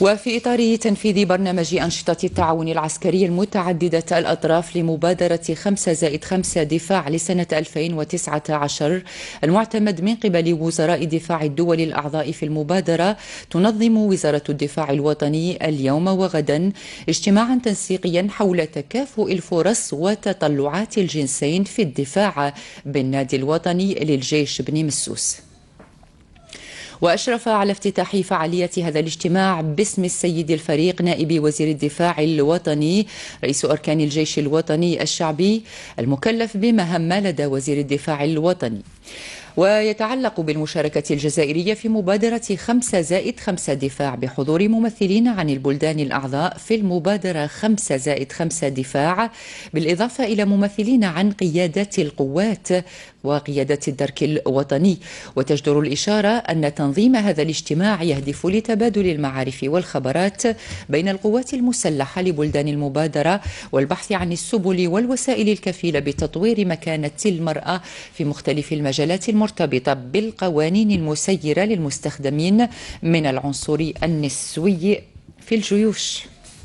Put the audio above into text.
وفي إطار تنفيذ برنامج أنشطة التعاون العسكري المتعددة الأطراف لمبادرة 5 زائد 5 دفاع لسنة 2019 المعتمد من قبل وزراء دفاع الدول الأعضاء في المبادرة تنظم وزارة الدفاع الوطني اليوم وغدا اجتماعا تنسيقيا حول تكافؤ الفرص وتطلعات الجنسين في الدفاع بالنادي الوطني للجيش بن مسوس. وأشرف على افتتاح فعالية هذا الاجتماع باسم السيد الفريق نائب وزير الدفاع الوطني رئيس أركان الجيش الوطني الشعبي المكلف بمهمة لدى وزير الدفاع الوطني. ويتعلق بالمشاركة الجزائرية في مبادرة خمسة زائد خمسة دفاع بحضور ممثلين عن البلدان الأعضاء في المبادرة خمسة زائد خمسة دفاع بالإضافة إلى ممثلين عن قيادات القوات وقيادة الدرك الوطني. وتجدر الإشارة أن تنظيم هذا الاجتماع يهدف لتبادل المعارف والخبرات بين القوات المسلحة لبلدان المبادرة والبحث عن السبل والوسائل الكفيلة بتطوير مكانة المرأة في مختلف المجالات المرتبطة بالقوانين المسيرة للمستخدمين من العنصر النسوي في الجيوش.